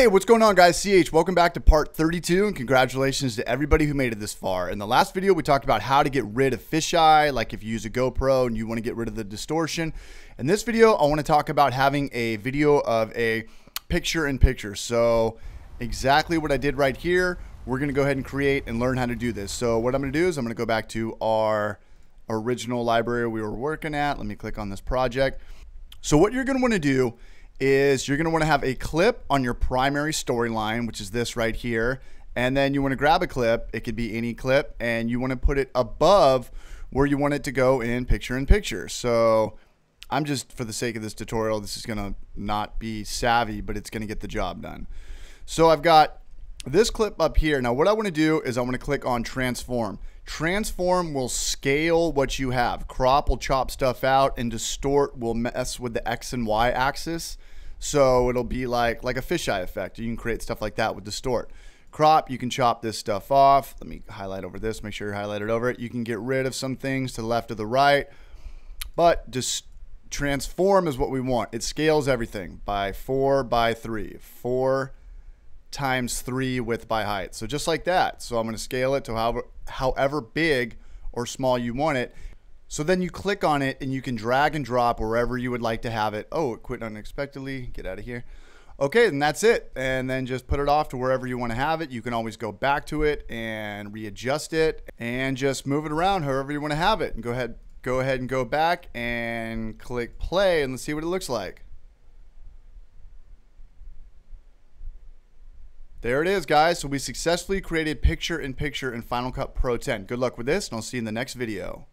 Hey, what's going on guys? CH, welcome back to part 32 and congratulations to everybody who made it this far. In the last video, we talked about how to get rid of fisheye, like if you use a GoPro and you want to get rid of the distortion. In this video, I want to talk about having a video of a picture in picture. So exactly what I did right here, we're going to go ahead and create and learn how to do this. So what I'm going to do is I'm going to go back to our original library we were working at. Let me click on this project. So what you're going to want to do is you're going to want to have a clip on your primary storyline, which is this right here. And then you want to grab a clip, it could be any clip, and you want to put it above where you want it to go in picture in picture. So I'm just, for the sake of this tutorial, this is going to not be savvy, but it's going to get the job done. So I've got this clip up here. Now what I want to do is I want to click on transform. Transform will scale what you have. Crop will chop stuff out and distort will mess with the X and Y axis. So it'll be like, like a fisheye effect. You can create stuff like that with distort. Crop, you can chop this stuff off. Let me highlight over this, make sure you're highlighted over it. You can get rid of some things to the left or the right, but just transform is what we want. It scales everything by four by three. Four times 3 width by height. So just like that. So I'm going to scale it to however, however big or small you want it. So then you click on it and you can drag and drop wherever you would like to have it. Oh, it quit unexpectedly. Get out of here. Okay, and that's it. And then just put it off to wherever you want to have it. You can always go back to it and readjust it and just move it around however you want to have it. And go ahead, go ahead and go back and click play and let's see what it looks like. There it is, guys. So we successfully created picture in picture in Final Cut Pro 10. Good luck with this, and I'll see you in the next video.